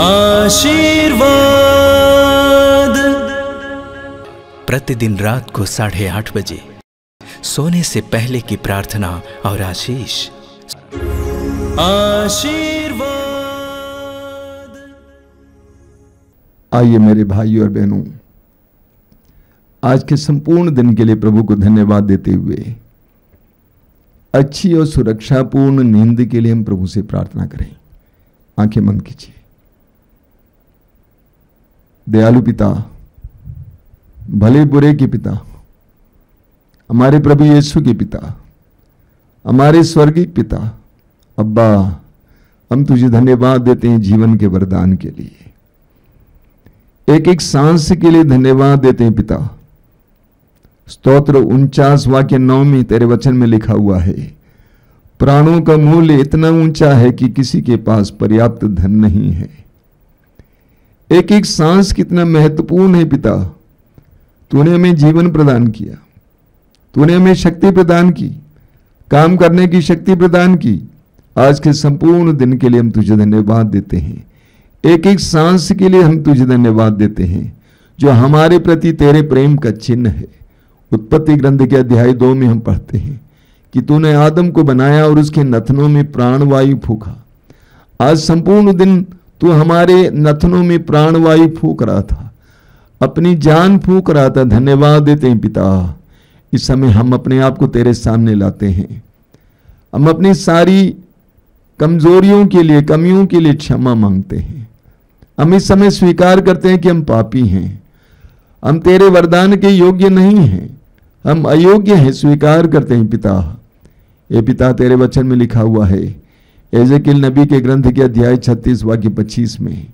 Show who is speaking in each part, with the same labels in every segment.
Speaker 1: आशीर्वाद।
Speaker 2: प्रतिदिन रात को साढ़े आठ बजे सोने से पहले की प्रार्थना और आशीष।
Speaker 1: आशीर्वाद।
Speaker 3: आइए मेरे भाई और बहनों आज के संपूर्ण दिन के लिए प्रभु को धन्यवाद देते हुए अच्छी और सुरक्षापूर्ण नींद के लिए हम प्रभु से प्रार्थना करें। आँखें बंद कीजिए। दयालु पिता, भले बुरे के पिता, हमारे प्रभु यीशु के पिता, हमारे स्वर्गीय पिता, अब्बा, हम तुझे धन्यवाद देते हैं जीवन के वरदान के लिए। एक एक सांस के लिए धन्यवाद देते हैं पिता। स्तोत्र उनचास वाक्य नौ में तेरे वचन में लिखा हुआ है, प्राणों का मूल्य इतना ऊँचा है कि किसी के पास पर्याप्त धन नहीं है। एक एक सांस कितना महत्वपूर्ण है पिता। तूने हमें जीवन प्रदान किया। तूने हमें शक्ति प्रदान की। काम करने की शक्ति प्रदान की। आज के संपूर्ण दिन के लिए हम तुझे धन्यवाद देते हैं। एक एक सांस के लिए हम तुझे धन्यवाद देते हैं, जो हमारे प्रति तेरे प्रेम का चिन्ह है। उत्पत्ति ग्रंथ के अध्याय दो में हम पढ़ते हैं कि तूने आदम को बनाया और उसके नथनों में प्राणवायु फूका। आज संपूर्ण दिन तू हमारे नथनों में प्राणवायु फूक रहा था। अपनी जान फूक रहा था। धन्यवाद देते हैं पिता। इस समय हम अपने आप को तेरे सामने लाते हैं। हम अपनी सारी कमजोरियों के लिए, कमियों के लिए क्षमा मांगते हैं। हम इस समय स्वीकार करते हैं कि हम पापी हैं। हम तेरे वरदान के योग्य नहीं हैं। हम अयोग्य हैं। स्वीकार करते हैं पिता। ये पिता, तेरे वचन में लिखा हुआ है एजेकिल नबी के ग्रंथ के अध्याय छत्तीस वाक्य पच्चीस में,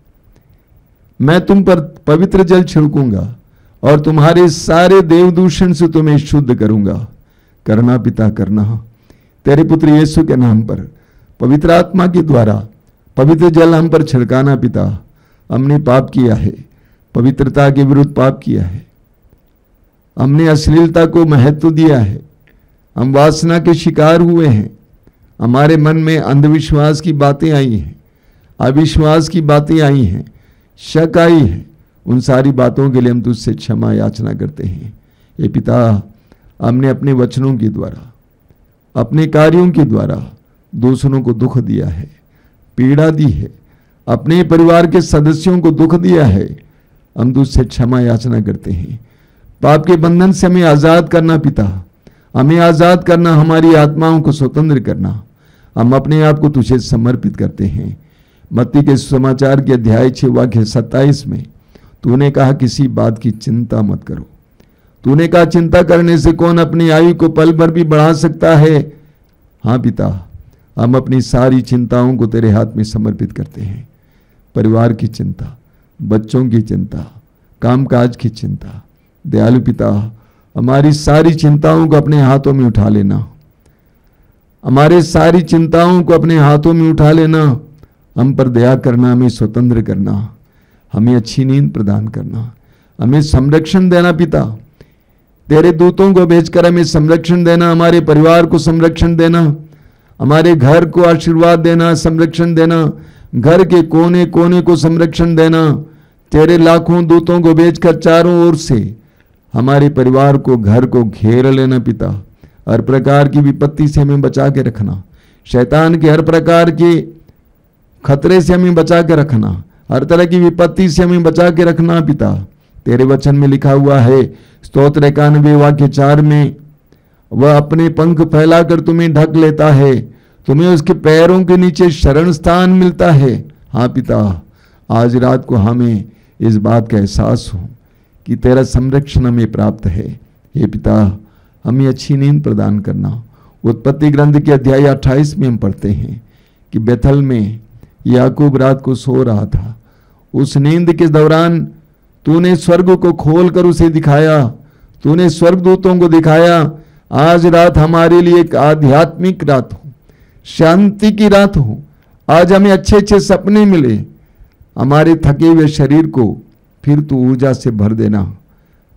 Speaker 3: मैं तुम पर पवित्र जल छिड़कूँगा और तुम्हारे सारे देवदूषण से तुम्हें शुद्ध करूँगा। करना पिता, करना। तेरे पुत्र यीशु के नाम पर, पवित्र आत्मा के द्वारा, पवित्र जल हम पर छिड़काना पिता। हमने पाप किया है, पवित्रता के विरुद्ध पाप किया है। हमने अश्लीलता को महत्व दिया है। हम वासना के शिकार हुए हैं। हमारे मन में अंधविश्वास की बातें आई हैं, अविश्वास की बातें आई हैं, शक आई है। उन सारी बातों के लिए हम तुझसे क्षमा याचना करते हैं। ये पिता, हमने अपने वचनों के द्वारा, अपने कार्यों के द्वारा दूसरों को दुख दिया है, पीड़ा दी है, अपने परिवार के सदस्यों को दुख दिया है। हम तुझसे क्षमा याचना करते हैं। पाप के बंधन से हमें आज़ाद करना पिता। हमें आज़ाद करना, हमारी आत्माओं को स्वतंत्र करना। हम अपने आप को तुझे समर्पित करते हैं। मत्ती के समाचार के अध्याय छः वाक्य सत्ताईस में, तूने कहा, किसी बात की चिंता मत करो। तूने कहा, चिंता करने से कौन अपनी आयु को पल भर भी बढ़ा सकता है? हाँ पिता, हम अपनी सारी चिंताओं को तेरे हाथ में समर्पित करते हैं। परिवार की चिंता, बच्चों की चिंता, कामकाज की चिंता। दयालु पिता हमारी सारी चिंताओं को अपने हाथों में उठा लेना। हमारे सारी चिंताओं को अपने हाथों में उठा लेना। हम पर दया करना, हमें स्वतंत्र करना, हमें अच्छी नींद प्रदान करना, हमें संरक्षण देना पिता। तेरे दूतों को भेजकर हमें संरक्षण देना, हमारे परिवार को संरक्षण देना, हमारे घर को आशीर्वाद देना, संरक्षण देना, घर के कोने कोने को संरक्षण देना। तेरे लाखों दूतों को भेजकर चारों ओर से हमारे परिवार को, घर को घेर लेना पिता। हर प्रकार की विपत्ति से हमें बचा के रखना। शैतान के हर प्रकार के खतरे से हमें बचा के रखना। हर तरह की विपत्ति से हमें बचा के रखना पिता। तेरे वचन में लिखा हुआ है, स्तोत्र इक्यानवे वाक्य चार में, वह अपने पंख फैलाकर तुम्हें ढक लेता है। तुम्हें उसके पैरों के नीचे शरण स्थान मिलता है। हाँ पिता, आज रात को हमें इस बात का एहसास हो। कि तेरा संरक्षण हमें प्राप्त है। हे पिता, हमें अच्छी नींद प्रदान करना। उत्पत्ति ग्रंथ के अध्याय 28 में हम पढ़ते हैं कि बेथल में याकूब रात को सो रहा था। उस नींद के दौरान तूने स्वर्ग को खोल कर उसे दिखाया। तूने स्वर्गदूतों को दिखाया, आज रात हमारे लिए एक आध्यात्मिक रात हो। शांति की रात हो। आज हमें अच्छे अच्छे सपने मिले। हमारे थके हुए शरीर को फिर तू ऊर्जा से भर देना।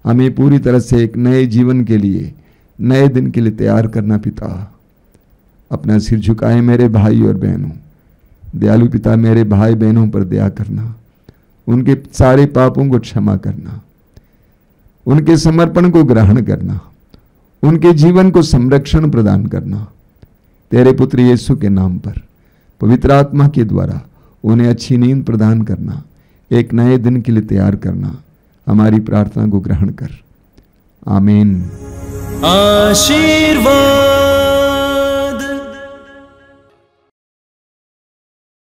Speaker 3: हमें पूरी तरह से एक नए जीवन के लिए, नए दिन के लिए तैयार करना पिता। अपना सिर झुकाए मेरे भाई और बहनों। दयालु पिता, मेरे भाई बहनों पर दया करना। उनके सारे पापों को क्षमा करना। उनके समर्पण को ग्रहण करना। उनके जीवन को संरक्षण प्रदान करना। तेरे पुत्र यीशु के नाम पर, पवित्र आत्मा के द्वारा उन्हें अच्छी नींद प्रदान करना। एक नए दिन के लिए तैयार करना। हमारी प्रार्थना को ग्रहण कर। आमीन।
Speaker 1: आशीर्वाद।